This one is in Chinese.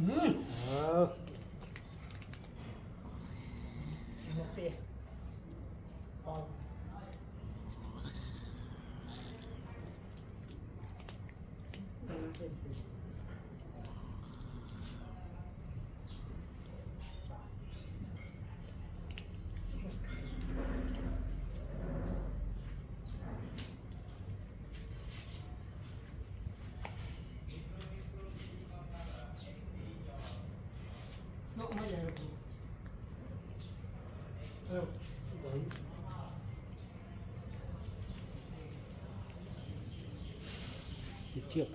Mm. 就。